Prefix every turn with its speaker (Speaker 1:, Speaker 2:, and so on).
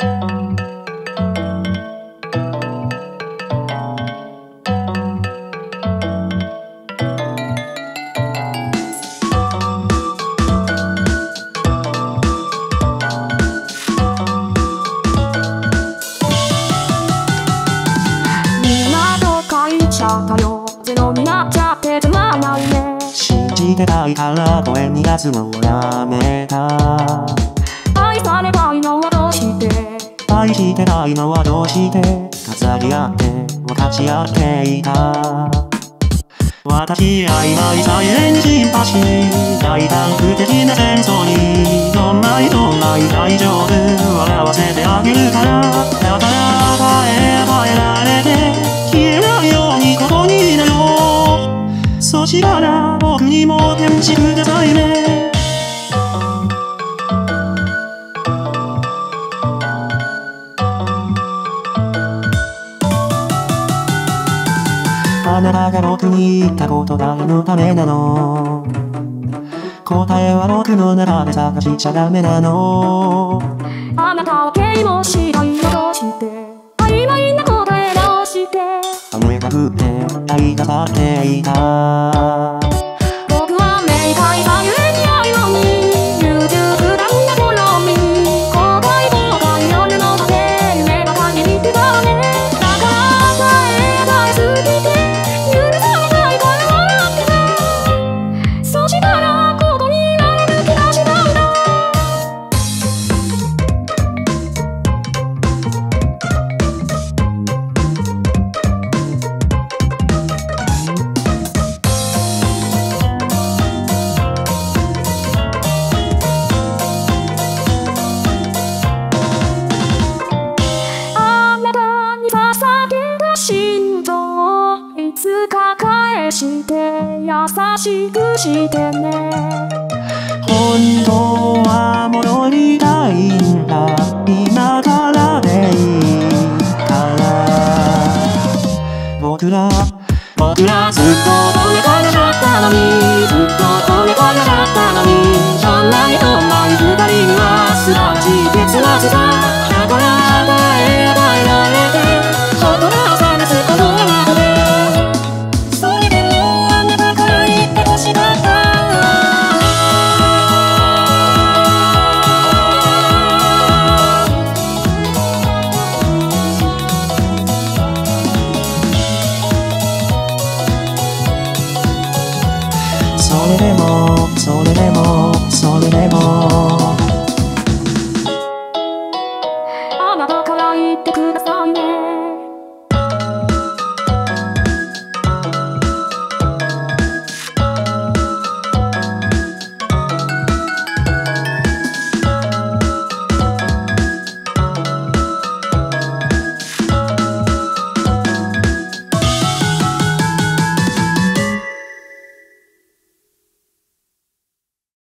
Speaker 1: にまどかいちゃたよゼロになっちゃってつ
Speaker 2: まないね信じてたいから声に出すのやめた
Speaker 1: 愛してないのはどうして飾り合って分かち合っていた。私曖昧さエンジン走り大胆不敵な戦争にどんないどんない大丈夫笑わせてあげるからだからえばえられて消えないようにここにいなよ。そしたら僕にも天使くださいね。あなたが僕に言ったこと誰のためなの。答えは僕の中で探しちゃダメなの。
Speaker 2: あなたは気もしないのどうして曖昧な答え直して。
Speaker 1: 雨が降って愛が去っていた
Speaker 2: して優しくしてね。本当は戻りたいんだ今からでいいから。僕ら僕らずっとれでもそれでもそれでも。あなたから言ってくだ
Speaker 1: さいね。